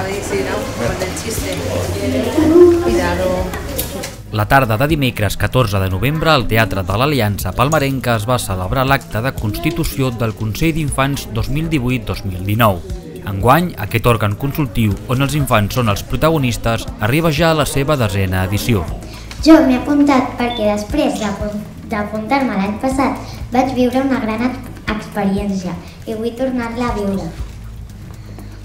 A ver si no, con el chiste. Cuidado. La tarda de dimecres 14 de novembre al Teatre de l'Aliança Palmarenca es va celebrar l'acte de constitució del Consell d'Infants 2018-2019. Enguany, aquest òrgan consultiu on els infants són els protagonistes arriba ja a la seva desena edició. Jo m'he apuntat perquè després d'apun- d'apuntar-me l'any passat vaig viure una gran ex- experiència i vull tornar-la a viure.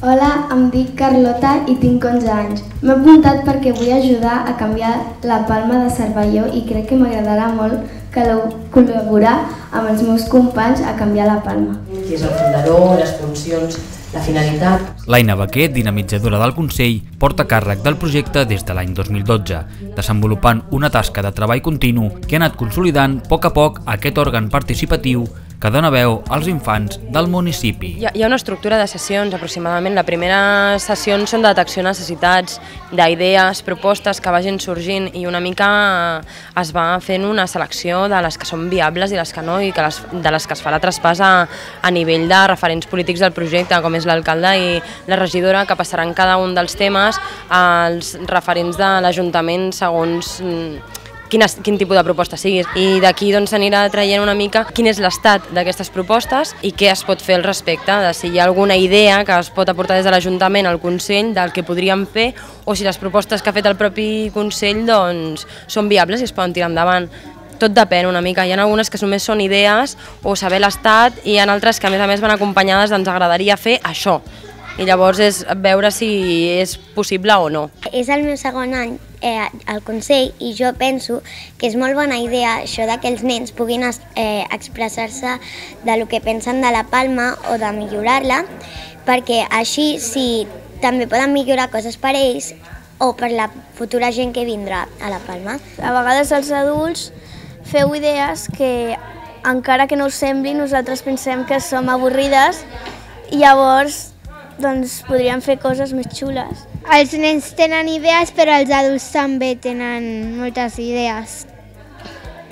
Hola, em dic Carlota i tinc 11 anys. M'he apuntat perquè vull ajudar a canviar la palma de Cervelló i crec que m'agradarà molt col- col·laborar amb els meus companys a canviar la palma. qui és el fundador, les funcions, la finalitat. L'Aina Baquet, dinamitzadora del Consell, porta càrrec del projecte des de l'any 2012, desenvolupant una tasca de treball continu que ha anat consolidant a poc a poc aquest òrgan participatiu que dona veu als infants del municipi. Hi ha, hi ha una estructura de sessions aproximadament. La primera sessions són de detecció de necessitats, d'idees, propostes que vagin sorgint i una mica eh, es va fent una selecció de les que són viables i les que no i que les, de les que es farà traspàs a, a nivell de referents polítics del projecte, com és l'alcalde i la regidora, que passaran cada un dels temes als referents de l'Ajuntament segons quina, quin tipus de proposta siguis. I d'aquí doncs s'anirà traient una mica quin és l'estat d'aquestes propostes i què es pot fer al respecte, de si hi ha alguna idea que es pot aportar des de l'Ajuntament al Consell del que podríem fer o si les propostes que ha fet el propi Consell doncs, són viables i es poden tirar endavant. Tot depèn una mica, hi ha algunes que només són idees o saber l'estat i hi ha altres que a més a més van acompanyades d'ens agradaria fer això. I llavors és veure si és possible o no. És el meu segon any eh, al Consell i jo penso que és molt bona idea això de que els nens puguin eh, expressar-se de lo que pensen de la palma o de millorar-la, perquè així si també poden millorar coses per ells o per la futura gent que vindrà a la palma. A vegades els adults feu idees que, encara que no us sembli, nosaltres pensem que som avorrides i llavors doncs, podríem fer coses més xules. Els nens tenen idees, però els adults també tenen moltes idees.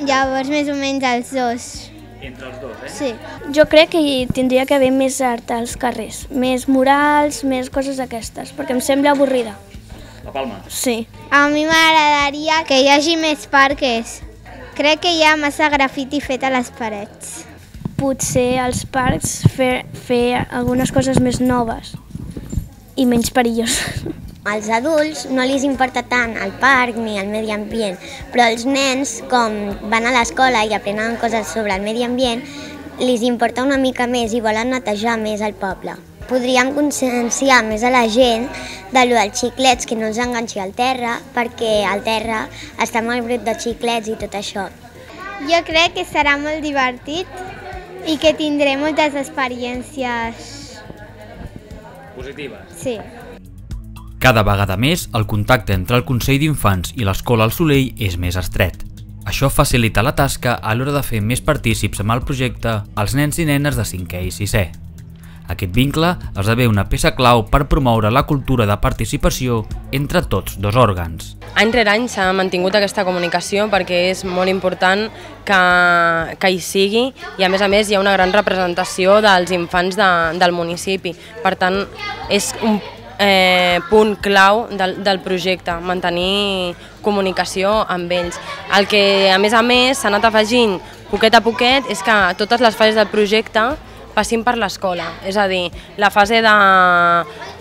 Llavors, més o menys els dos. Entre els dos, eh? Sí. Jo crec que hi tindria que haver més art als carrers, més murals, més coses d'aquestes, perquè em sembla avorrida. La Palma. Sí. A mi m'agradaria que hi hagi més parques. Crec que hi ha massa grafiti fet a les parets. Potser als parcs fer, fer algunes coses més noves i menys perilloses. Als adults no li importa tant el parc ni el medi ambient, però els nens, com van a l'escola i aprenen coses sobre el medi ambient, li importa una mica més i volen netejar més el poble. Podríem conscienciar més a la gent de lo dels xiclets, que no els enganxi al terra, perquè al terra està molt brut de xiclets i tot això. Jo crec que serà molt divertit i que tindré moltes experiències. Positives. Sí. Cada vegada més, el contacte entre el Consell d'Infants i l'Escola al Solell és més estret. Això facilita la tasca a l'hora de fer més partícips amb el projecte als nens i nenes de 5è i 6è. Aquest vincle esdevé una peça clau per promoure la cultura de participació entre tots dos òrgans. Any rere any s'ha mantingut aquesta comunicació perquè és molt important que, que hi sigui i a més a més hi ha una gran representació dels infants de, del municipi. Per tant, és un eh, punt clau del, del projecte, mantenir comunicació amb ells. El que a més a més s'ha anat afegint poquet a poquet és que totes les fases del projecte passin per l'escola, és a dir, la fase de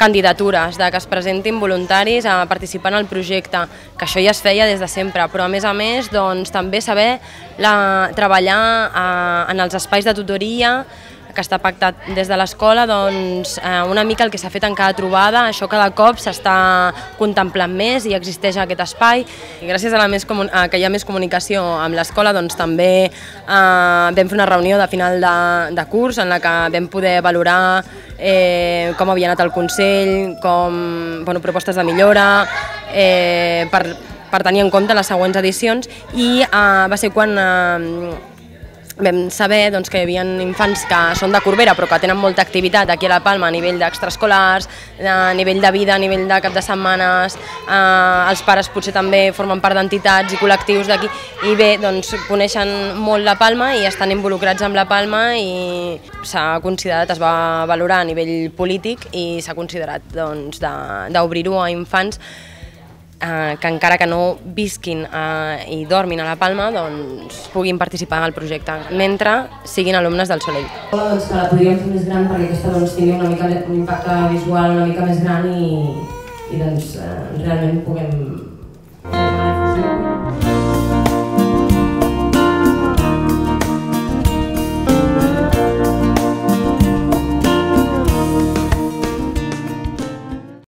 candidatures, de que es presentin voluntaris a participar en el projecte, que això ja es feia des de sempre, però a més a més doncs, també saber la, treballar eh, en els espais de tutoria, que està pactat des de l'escola, doncs eh, una mica el que s'ha fet en cada trobada, això cada cop s'està contemplant més i existeix aquest espai. I gràcies a, la més a que hi ha més comunicació amb l'escola, doncs també eh, vam fer una reunió de final de, de curs en la que vam poder valorar eh, com havia anat el Consell, com, bueno, propostes de millora, eh, per, per tenir en compte les següents edicions i eh, va ser quan eh, vam saber doncs, que hi havia infants que són de Corbera però que tenen molta activitat aquí a la Palma a nivell d'extraescolars, a nivell de vida, a nivell de cap de setmanes, eh, els pares potser també formen part d'entitats i col·lectius d'aquí. I bé, doncs coneixen molt la Palma i estan involucrats amb la Palma i s'ha considerat, es va valorar a nivell polític i s'ha considerat doncs, d'obrir-ho a infants eh, que encara que no visquin eh, i dormin a la Palma doncs, puguin participar en el projecte, mentre siguin alumnes del Soleil. Doncs que la podríem fer més gran perquè aquesta doncs, tingui una mica un impacte visual una mica més gran i, i doncs, eh, realment puguem